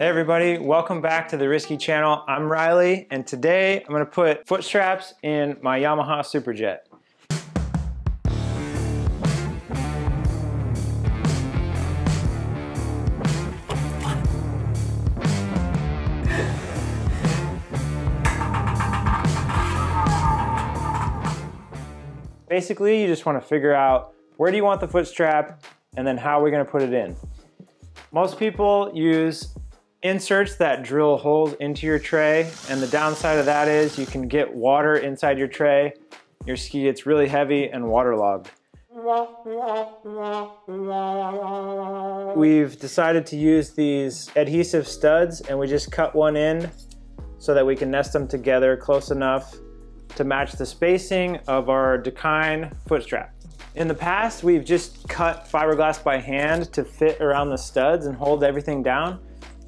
Hey everybody, welcome back to the RSKI Channel. I'm Riley, and today I'm gonna put foot straps in my Yamaha Superjet. Basically, you just wanna figure out where do you want the foot strap, and then how are we gonna put it in. Most people use inserts that drill holes into your tray and the downside of that is you can get water inside your tray. Your ski gets really heavy and waterlogged. We've decided to use these adhesive studs and we just cut one in so that we can nest them together close enough to match the spacing of our Dakine foot strap. In the past, we've just cut fiberglass by hand to fit around the studs and hold everything down.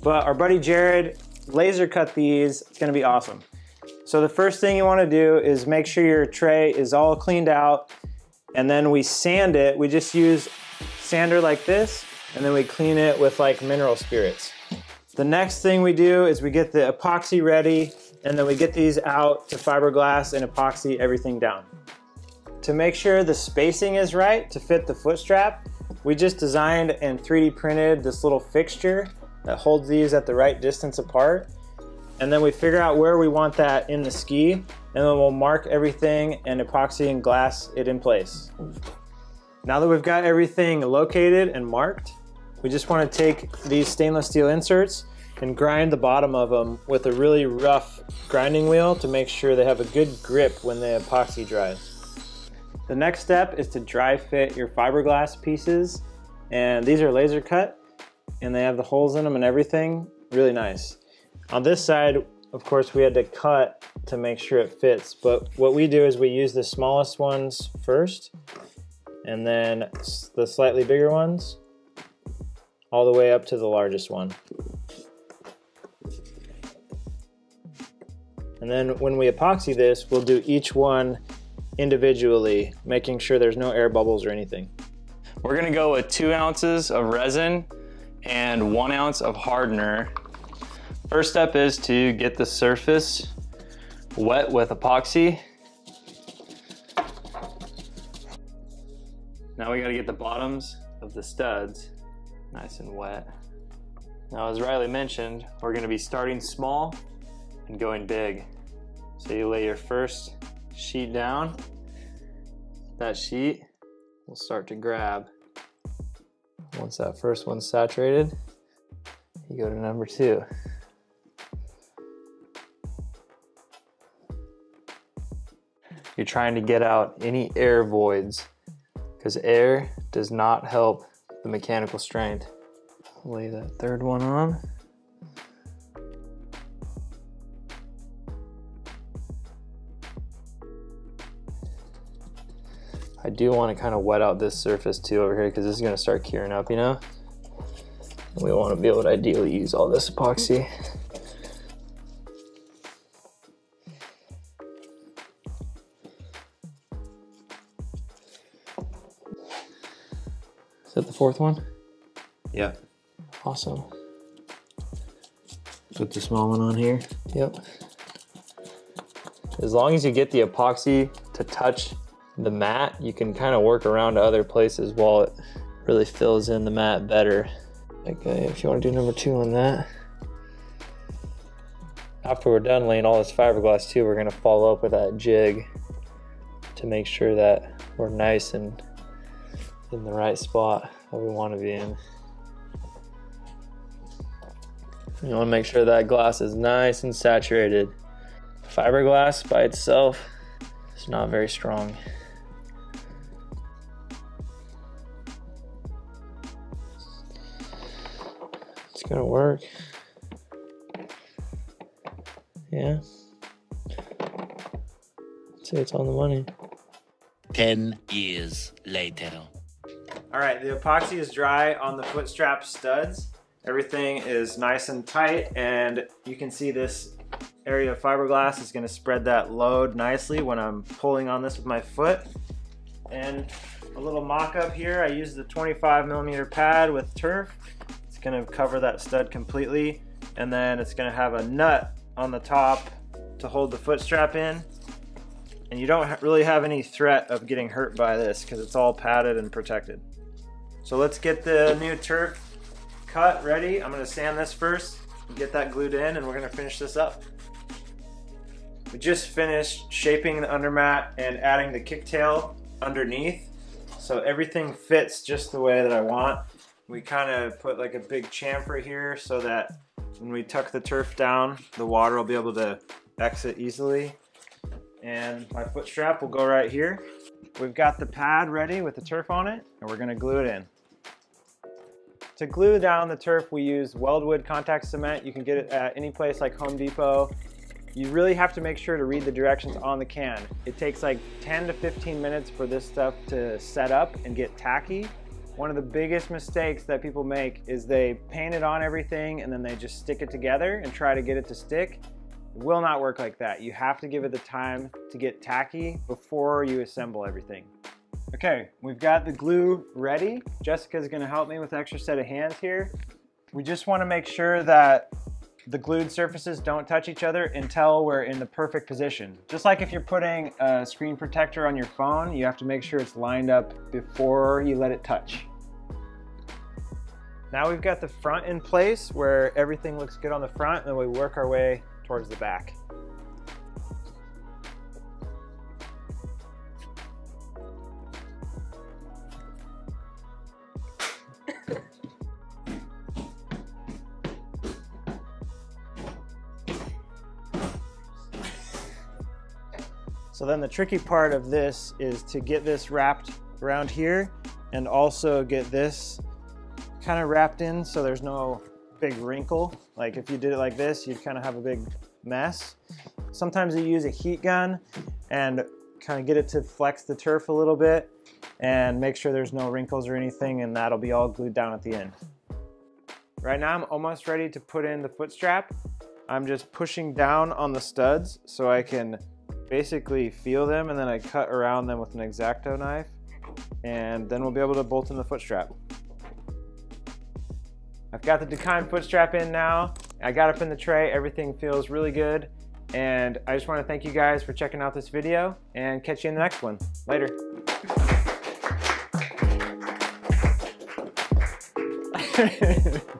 But our buddy Jared laser cut these. It's gonna be awesome. So the first thing you wanna do is make sure your tray is all cleaned out and then we sand it. We just use sander like this and then we clean it with like mineral spirits. The next thing we do is we get the epoxy ready and then we get these out to fiberglass and epoxy everything down. To make sure the spacing is right to fit the foot strap, we just designed and 3D printed this little fixture that holds these at the right distance apart. And then we figure out where we want that in the ski, and then we'll mark everything and epoxy and glass it in place. Now that we've got everything located and marked, we just want to take these stainless steel inserts and grind the bottom of them with a really rough grinding wheel to make sure they have a good grip when the epoxy dries. The next step is to dry fit your fiberglass pieces and these are laser cut and they have the holes in them and everything. Really nice. On this side, of course, we had to cut to make sure it fits. But what we do is we use the smallest ones first and then the slightly bigger ones all the way up to the largest one. And then when we epoxy this, we'll do each one individually, making sure there's no air bubbles or anything. We're gonna go with two ounces of resin and one ounce of hardener. First step is to get the surface wet with epoxy. Now we gotta get the bottoms of the studs nice and wet. Now as Riley mentioned, we're gonna be starting small and going big. So you lay your first sheet down. That sheet will start to grab once that first one's saturated, you go to number two. You're trying to get out any air voids because air does not help the mechanical strength. Lay that third one on. Do want to kind of wet out this surface too over here because this is going to start curing up, you know? We want to be able to ideally use all this epoxy. Is that the fourth one? Yeah. Awesome. Put the small one on here. Yep. As long as you get the epoxy to touch the mat, you can kind of work around to other places while it really fills in the mat better. Okay, if you want to do number two on that. After we're done laying all this fiberglass too, we're gonna follow up with that jig to make sure that we're nice and in the right spot that we want to be in. You want to make sure that glass is nice and saturated. Fiberglass by itself is not very strong. It's gonna work. Yeah. I'd say it's on the money. 10 years later. All right, the epoxy is dry on the foot strap studs. Everything is nice and tight and you can see this area of fiberglass is gonna spread that load nicely when I'm pulling on this with my foot. And a little mock-up here, I used the 25 millimeter pad with turf. It's gonna cover that stud completely. and then it's gonna have a nut on the top to hold the foot strap in. And you don't really have any threat of getting hurt by this because it's all padded and protected. So let's get the new turf cut ready. I'm gonna sand this first, get that glued in, and we're gonna finish this up. We just finished shaping the undermat and adding the kicktail underneath. So everything fits just the way that I want. We kind of put like a big chamfer here so that when we tuck the turf down, the water will be able to exit easily. And my foot strap will go right here. We've got the pad ready with the turf on it, and we're gonna glue it in. To glue down the turf, we use Weldwood contact cement. You can get it at any place like Home Depot. You really have to make sure to read the directions on the can. It takes like 10 to 15 minutes for this stuff to set up and get tacky. One of the biggest mistakes that people make is they paint it on everything and then they just stick it together and try to get it to stick. It will not work like that. You have to give it the time to get tacky before you assemble everything. Okay, we've got the glue ready. Jessica's gonna help me with extra set of hands here. We just wanna make sure that the glued surfaces don't touch each other until we're in the perfect position. Just like if you're putting a screen protector on your phone, you have to make sure it's lined up before you let it touch. Now we've got the front in place where everything looks good on the front and then we work our way towards the back. So then the tricky part of this is to get this wrapped around here and also get this kind of wrapped in so there's no big wrinkle. Like if you did it like this, you'd kind of have a big mess. Sometimes you use a heat gun and kind of get it to flex the turf a little bit and make sure there's no wrinkles or anything and that'll be all glued down at the end. Right now I'm almost ready to put in the foot strap. I'm just pushing down on the studs so I can basically feel them and then I cut around them with an X-Acto knife and then we'll be able to bolt in the foot strap. I've got the Dakine foot strap in now. I got up in the tray, everything feels really good. And I just wanna thank you guys for checking out this video and catch you in the next one. Later.